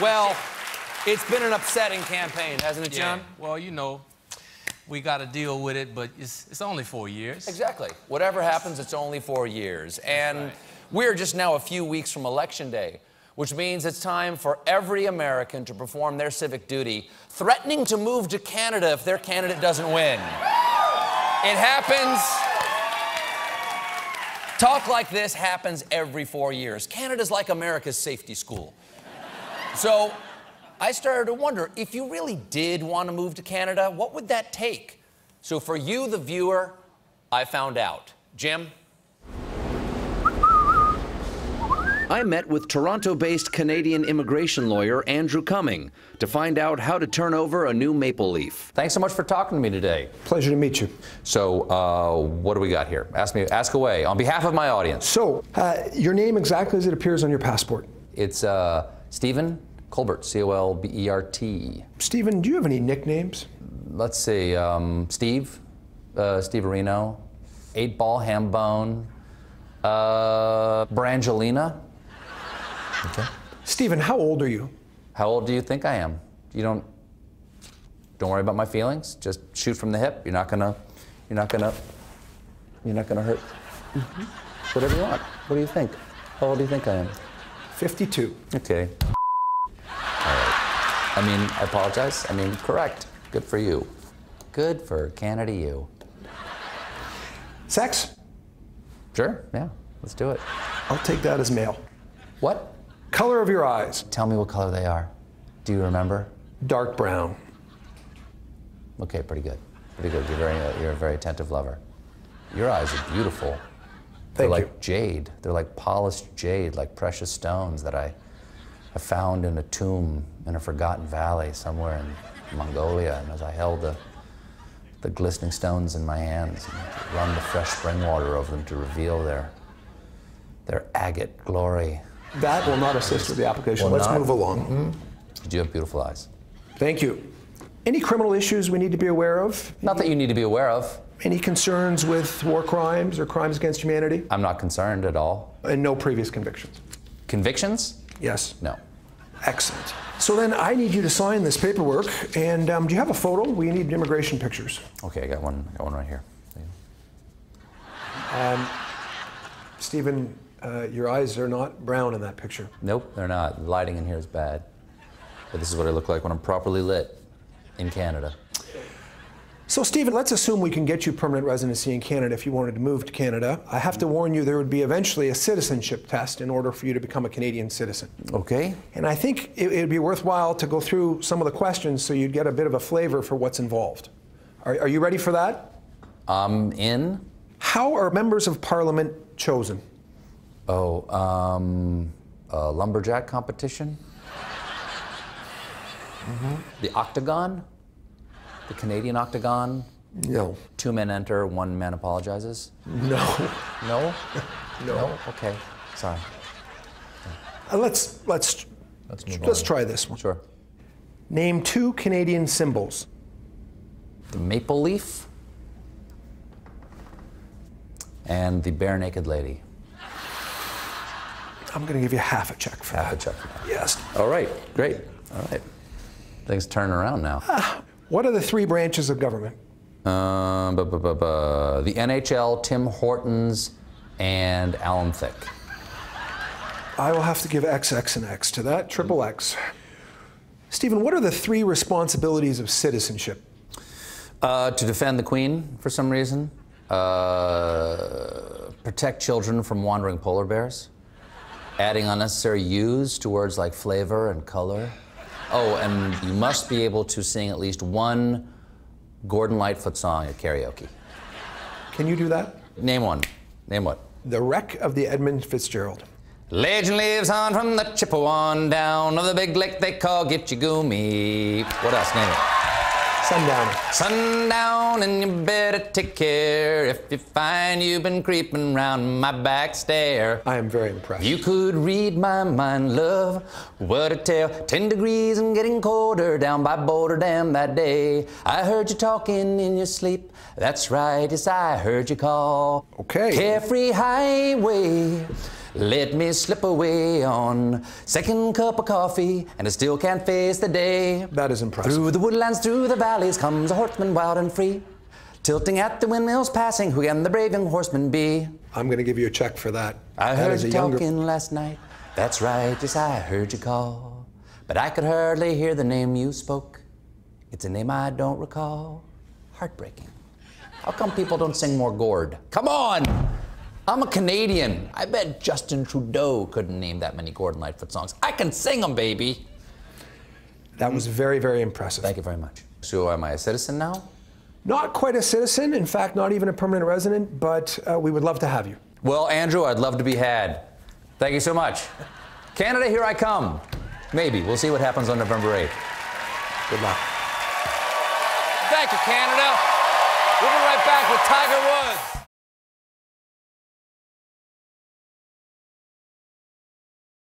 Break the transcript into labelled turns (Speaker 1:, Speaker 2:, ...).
Speaker 1: Well, it's been an upsetting campaign, hasn't it,
Speaker 2: Yeah.
Speaker 1: John?
Speaker 2: Well, you know, we got to deal with it, but it's, it's only four years.
Speaker 1: Exactly. Whatever happens, it's only four years. And we're just now a few weeks from Election Day, which means it's time for every American to perform their civic duty, threatening to move to Canada if their candidate doesn't win. It happens. Talk like this happens every four years. Canada's like America's safety school. So I started to wonder if you really did want to move to Canada, what would that take? So for you, the viewer, I found out. Jim? I met with Toronto based Canadian immigration lawyer Andrew Cumming to find out how to turn over a new maple leaf. Thanks so much for talking to me today.
Speaker 3: Pleasure to meet you.
Speaker 1: So, uh, what do we got here? Ask me, ask away on behalf of my audience.
Speaker 3: So, uh, your name exactly as it appears on your passport.
Speaker 1: It's uh, Stephen Colbert, C O L B E R T.
Speaker 3: Stephen, do you have any nicknames?
Speaker 1: Let's see, um, Steve, uh, Steve Areno, Eight Ball Hambone, uh, Brangelina. Okay.
Speaker 3: Stephen, how old are you?
Speaker 1: How old do you think I am? You don't. Don't worry about my feelings. Just shoot from the hip. You're not gonna. You're not gonna. You're not gonna hurt. Whatever you want. What do you think? How old do you think I am?
Speaker 3: 52.
Speaker 1: Okay. All right. I mean, I apologize. I mean, correct. Good for you. Good for Canada, you.
Speaker 3: Sex?
Speaker 1: Sure. Yeah. Let's do it.
Speaker 3: I'll take that as male.
Speaker 1: What?
Speaker 3: Color of your eyes?
Speaker 1: Tell me what color they are. Do you remember?
Speaker 3: Dark brown.
Speaker 1: Okay, pretty good. Pretty good. You're very, uh, you're a very attentive lover. Your eyes are beautiful. They're
Speaker 3: Thank
Speaker 1: like
Speaker 3: you.
Speaker 1: jade. They're like polished jade, like precious stones that I, I found in a tomb in a forgotten valley somewhere in Mongolia. And as I held the, the glistening stones in my hands and run the fresh spring water over them to reveal their, their agate glory.
Speaker 3: That will not assist with the application.
Speaker 1: Will
Speaker 3: Let's
Speaker 1: not?
Speaker 3: move along. Mm-hmm.
Speaker 1: You do have beautiful eyes.
Speaker 3: Thank you. Any criminal issues we need to be aware of?
Speaker 1: Not that you need to be aware of.
Speaker 3: Any concerns with war crimes or crimes against humanity?
Speaker 1: I'm not concerned at all.
Speaker 3: And no previous convictions?
Speaker 1: Convictions?
Speaker 3: Yes.
Speaker 1: No.
Speaker 3: Excellent. So then I need you to sign this paperwork. And um, do you have a photo? We need immigration pictures.
Speaker 1: Okay, I got one. I got one right here.
Speaker 3: Stephen, uh, your eyes are not brown in that picture.
Speaker 1: Nope, they're not. The lighting in here is bad. But this is what I look like when I'm properly lit in Canada.
Speaker 3: So, Stephen, let's assume we can get you permanent residency in Canada if you wanted to move to Canada. I have to warn you, there would be eventually a citizenship test in order for you to become a Canadian citizen.
Speaker 1: Okay.
Speaker 3: And I think it would be worthwhile to go through some of the questions so you'd get a bit of a flavor for what's involved. Are, are you ready for that?
Speaker 1: I'm in.
Speaker 3: How are members of parliament chosen?
Speaker 1: Oh, um, a lumberjack competition. The octagon. The Canadian octagon.
Speaker 3: No.
Speaker 1: Two men enter, one man apologizes.
Speaker 3: No.
Speaker 1: No.
Speaker 3: No.
Speaker 1: Okay. Sorry.
Speaker 3: Uh, let's let's
Speaker 1: Let's
Speaker 3: let's try this one.
Speaker 1: Sure.
Speaker 3: Name two Canadian symbols.
Speaker 1: The maple leaf. And the bare naked lady.
Speaker 3: I'm going to give you half a check for
Speaker 1: Half a
Speaker 3: that.
Speaker 1: check for that.
Speaker 3: Yes.
Speaker 1: All right, great. All right. Things turn around now.
Speaker 3: What are the three branches of government?
Speaker 1: Um, bu- bu- bu- the NHL, Tim Hortons, and Alan Thicke.
Speaker 3: I will have to give X, X, and X to that. Triple X. Stephen, what are the three responsibilities of citizenship?
Speaker 1: Uh, to defend the Queen for some reason. Uh, protect children from wandering polar bears. Adding unnecessary U's to words like flavor and color. Oh, and you must be able to sing at least one Gordon Lightfoot song at karaoke.
Speaker 3: Can you do that?
Speaker 1: Name one. Name what?
Speaker 3: The Wreck of the Edmund Fitzgerald.
Speaker 1: Legend lives on from the Chippewa down of the big lake they call Gitche Gumee. What else? Name it.
Speaker 3: Sundowner.
Speaker 1: Sundown, and you better take care if you find you've been creeping round my back stair.
Speaker 3: I am very impressed.
Speaker 1: You could read my mind, love. What a tale. Ten degrees and getting colder down by Boulder Dam that day. I heard you talking in your sleep. That's right, yes, I heard you call.
Speaker 3: Okay.
Speaker 1: Carefree highway. Let me slip away on second cup of coffee, and I still can't face the day.
Speaker 3: That is impressive.
Speaker 1: Through the woodlands, through the valleys, comes a horseman wild and free. Tilting at the windmills passing, who can the brave young horseman be?
Speaker 3: I'm going to give you a check for that.
Speaker 1: I
Speaker 3: that
Speaker 1: heard you
Speaker 3: a younger-
Speaker 1: talking last night. That's right, yes, I heard you call. But I could hardly hear the name you spoke. It's a name I don't recall. Heartbreaking. How come people don't sing more Gord? Come on! I'm a Canadian. I bet Justin Trudeau couldn't name that many Gordon Lightfoot songs. I can sing them, baby.
Speaker 3: That was very, very impressive.
Speaker 1: Thank you very much. So, am I a citizen now?
Speaker 3: Not quite a citizen, in fact, not even a permanent resident, but uh, we would love to have you.
Speaker 1: Well, Andrew, I'd love to be had. Thank you so much. Canada, here I come. Maybe. We'll see what happens on November 8th.
Speaker 3: Good luck.
Speaker 2: Thank you, Canada. We'll be right back with Tiger Woods.